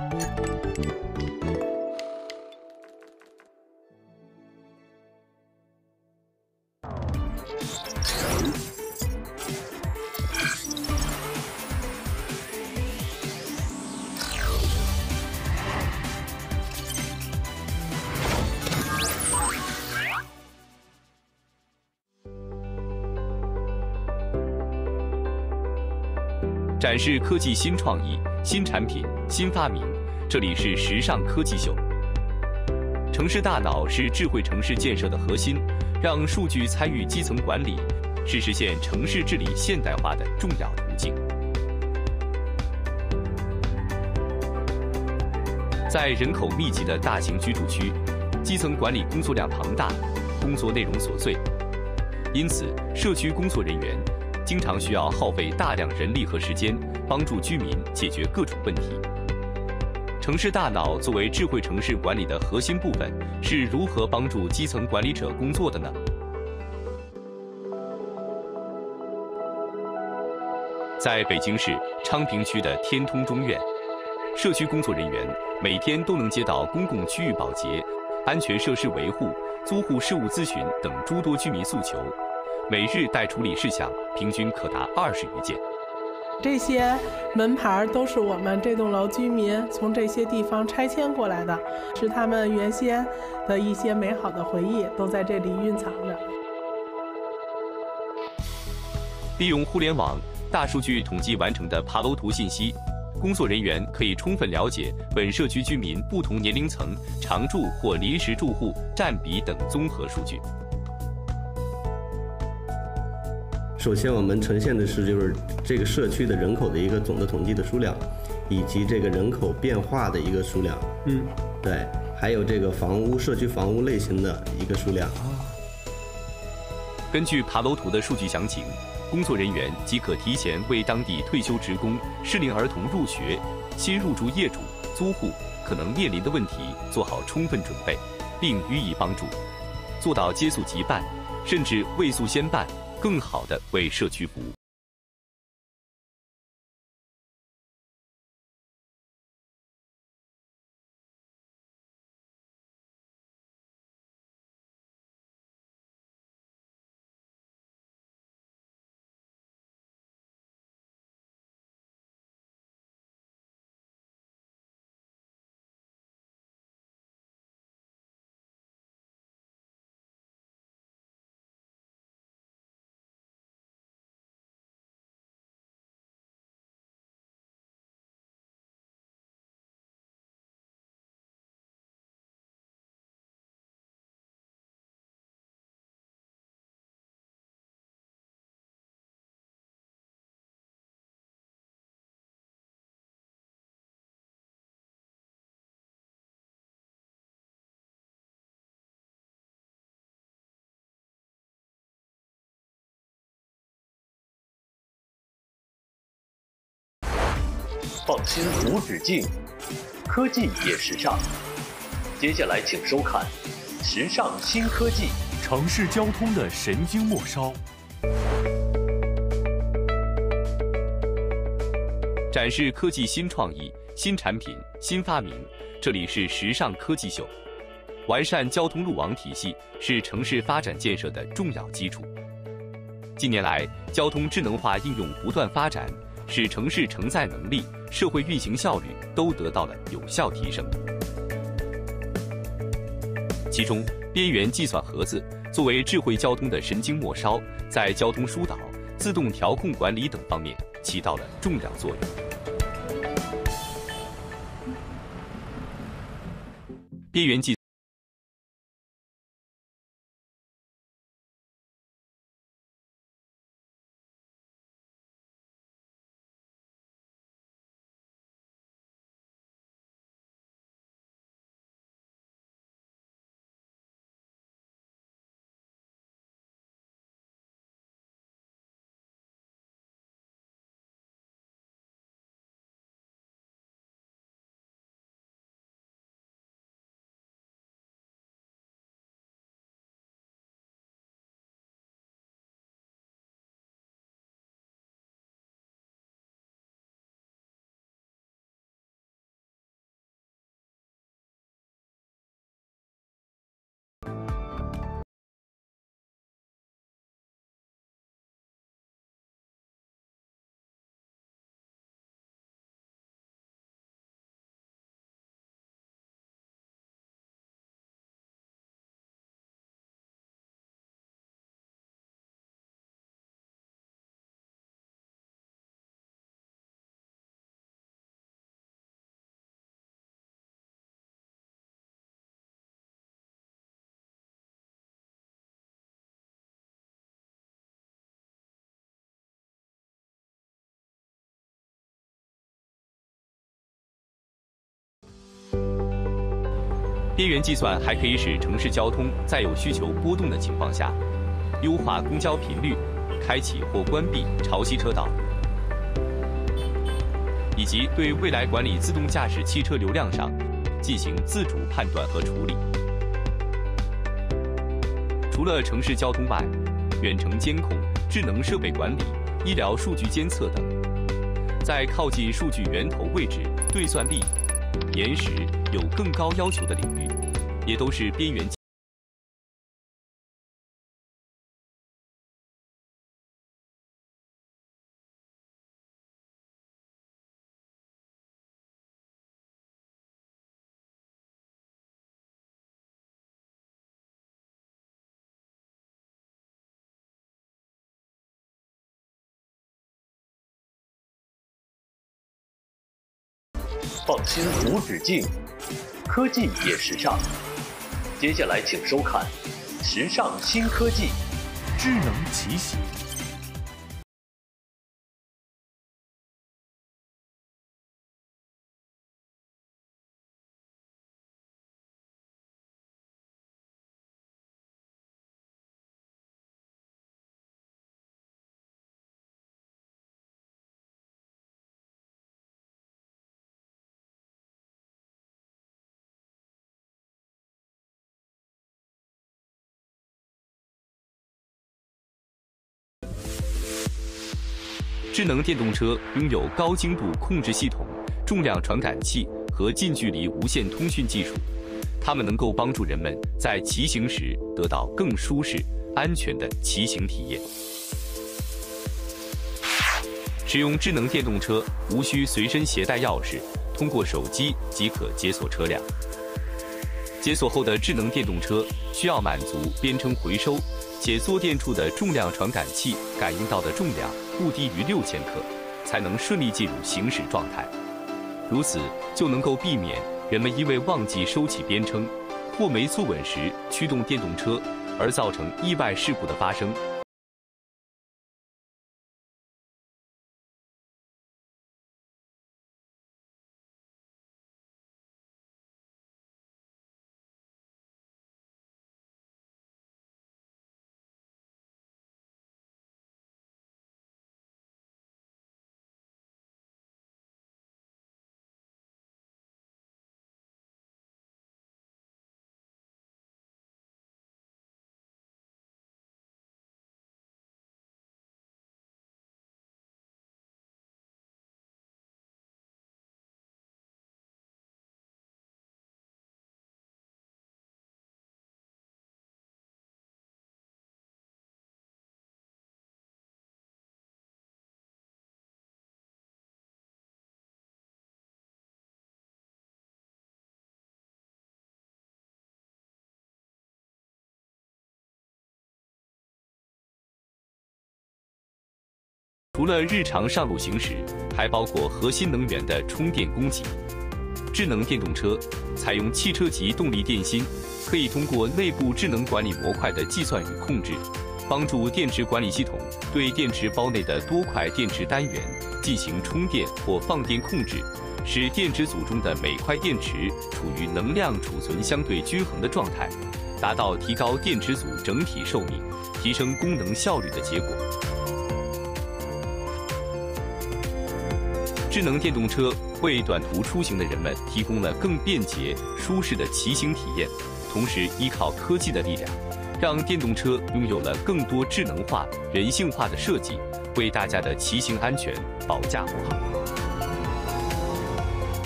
うん。展示科技新创意、新产品、新发明，这里是时尚科技秀。城市大脑是智慧城市建设的核心，让数据参与基层管理，是实现城市治理现代化的重要途径。在人口密集的大型居住区，基层管理工作量庞大，工作内容琐碎，因此社区工作人员。经常需要耗费大量人力和时间，帮助居民解决各种问题。城市大脑作为智慧城市管理的核心部分，是如何帮助基层管理者工作的呢？在北京市昌平区的天通中院，社区工作人员每天都能接到公共区域保洁、安全设施维护、租户事务咨询等诸多居民诉求。每日待处理事项平均可达二十余件。这些门牌都是我们这栋楼居民从这些地方拆迁过来的，是他们原先的一些美好的回忆，都在这里蕴藏着。利用互联网大数据统计完成的爬楼图信息，工作人员可以充分了解本社区居民不同年龄层、常住或临时住户占比等综合数据。首先，我们呈现的是就是这个社区的人口的一个总的统计的数量，以及这个人口变化的一个数量。嗯，对，还有这个房屋社区房屋类型的一个数量。根据爬楼图的数据详情，工作人员即可提前为当地退休职工、适龄儿童入学、新入住业主、租户可能面临的问题做好充分准备，并予以帮助，做到接速即办，甚至未速先办。更好的为社区服务。放心无止境，科技也时尚。接下来请收看《时尚新科技》，城市交通的神经末梢。展示科技新创意、新产品、新发明，这里是时尚科技秀。完善交通路网体系是城市发展建设的重要基础。近年来，交通智能化应用不断发展。使城市承载能力、社会运行效率都得到了有效提升。其中，边缘计算盒子作为智慧交通的神经末梢，在交通疏导、自动调控管理等方面起到了重要作用。边缘计。边缘计算还可以使城市交通在有需求波动的情况下，优化公交频率，开启或关闭潮汐车道，以及对未来管理自动驾驶汽车流量上进行自主判断和处理。除了城市交通外，远程监控、智能设备管理、医疗数据监测等，在靠近数据源头位置、对算力、岩石有更高要求的领域，也都是边缘。创新无止境，科技也时尚。接下来请收看《时尚新科技》，智能骑行。智能电动车拥有高精度控制系统、重量传感器和近距离无线通讯技术，它们能够帮助人们在骑行时得到更舒适、安全的骑行体验。使用智能电动车无需随身携带钥匙，通过手机即可解锁车辆。解锁后的智能电动车需要满足编程回收。且坐垫处的重量传感器感应到的重量不低于六千克，才能顺利进入行驶状态。如此就能够避免人们因为忘记收起编撑或没坐稳时驱动电动车而造成意外事故的发生。除了日常上路行驶，还包括核心能源的充电供给。智能电动车采用汽车级动力电芯，可以通过内部智能管理模块的计算与控制，帮助电池管理系统对电池包内的多块电池单元进行充电或放电控制，使电池组中的每块电池处于能量储存相对均衡的状态，达到提高电池组整体寿命、提升功能效率的结果。智能电动车为短途出行的人们提供了更便捷、舒适的骑行体验，同时依靠科技的力量，让电动车拥有了更多智能化、人性化的设计，为大家的骑行安全保驾护航。